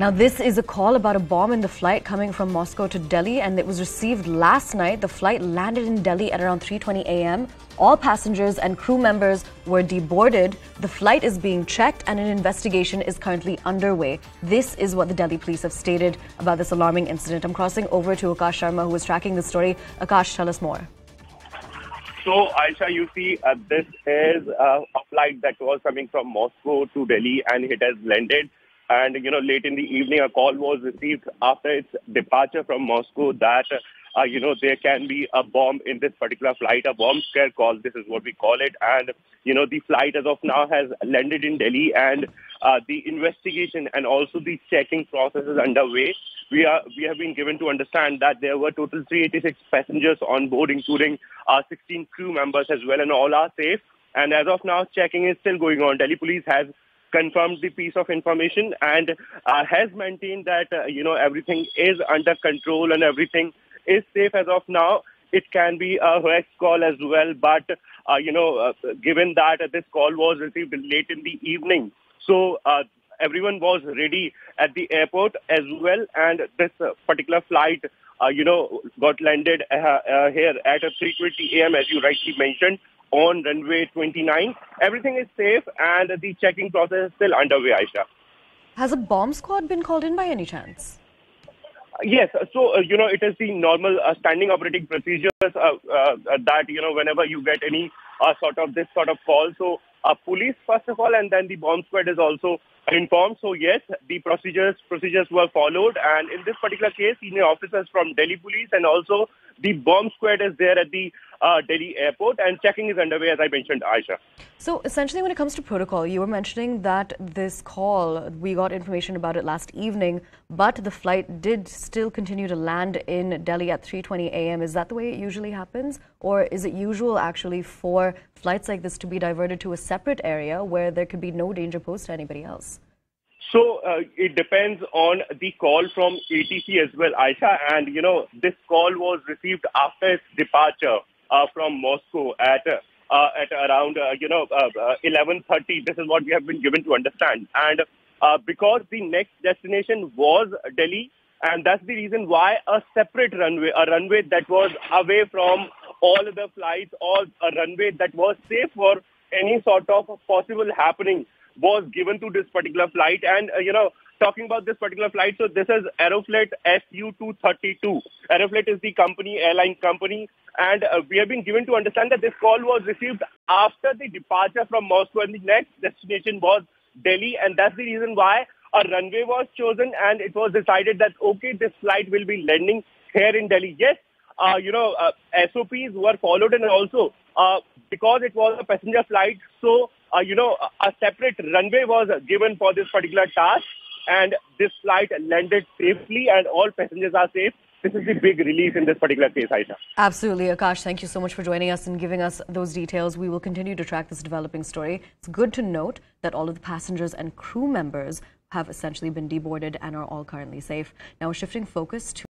Now, this is a call about a bomb in the flight coming from Moscow to Delhi, and it was received last night. The flight landed in Delhi at around 3:20 a.m. All passengers and crew members were deboarded. The flight is being checked, and an investigation is currently underway. This is what the Delhi police have stated about this alarming incident. I'm crossing over to Akash Sharma, who is tracking the story. Akash, tell us more. So, Aisha, you see, uh, this is uh, a flight that was coming from Moscow to Delhi, and it has landed. And, you know, late in the evening, a call was received after its departure from Moscow that, uh, you know, there can be a bomb in this particular flight, a bomb scare call. This is what we call it. And, you know, the flight as of now has landed in Delhi and uh, the investigation and also the checking process is underway. We are we have been given to understand that there were total 386 passengers on board, including uh, 16 crew members as well, and all are safe. And as of now, checking is still going on. Delhi police has confirmed the piece of information and uh, has maintained that, uh, you know, everything is under control and everything is safe as of now. It can be a hoax call as well, but, uh, you know, uh, given that this call was received late in the evening, so uh, everyone was ready at the airport as well, and this uh, particular flight, you know, got landed here at 3:20 a.m. as you rightly mentioned on runway 29. Everything is safe and the checking process is still underway, Aisha. Has a bomb squad been called in by any chance? Yes, so uh, you know it is the normal uh, standing operating procedures uh, uh that you know whenever you get any uh, sort of this sort of call. So uh, police first of all, and then the bomb squad is also informed. So yes, the procedures procedures were followed, and in this particular case, senior officers from Delhi Police and also the bomb squad is there at the uh, Delhi airport, and checking is underway, as I mentioned, Aisha. So essentially, when it comes to protocol, you were mentioning that this call, we got information about it last evening, but the flight did still continue to land in Delhi at 3:20 a.m. Is that the way it usually happens, or is it usual actually for flights like this to be diverted to a separate area where there could be no danger posed to anybody else? So uh, it depends on the call from ATC as well, Aisha. And, you know, this call was received after its departure uh, from Moscow at uh, at around, uh, you know, 11.30. Uh, uh, this is what we have been given to understand. And uh, because the next destination was Delhi, and that's the reason why a separate runway, a runway that was away from all the flights or a runway that was safe for any sort of possible happening was given to this particular flight. And, uh, you know, talking about this particular flight, so this is Aeroflot SU-232. Aeroflot is the company, airline company, and uh, we have been given to understand that this call was received after the departure from Moscow and the next destination was Delhi, and that's the reason why a runway was chosen and it was decided that, okay, this flight will be landing here in Delhi. Yes, uh, you know, uh, SOPs were followed and also uh, because it was a passenger flight, so, uh, you know, a separate runway was given for this particular task and this flight landed safely and all passengers are safe. This is the big release in this particular case, Aisha. Absolutely. Akash, thank you so much for joining us and giving us those details. We will continue to track this developing story. It's good to note that all of the passengers and crew members have essentially been deboarded and are all currently safe. Now, shifting focus to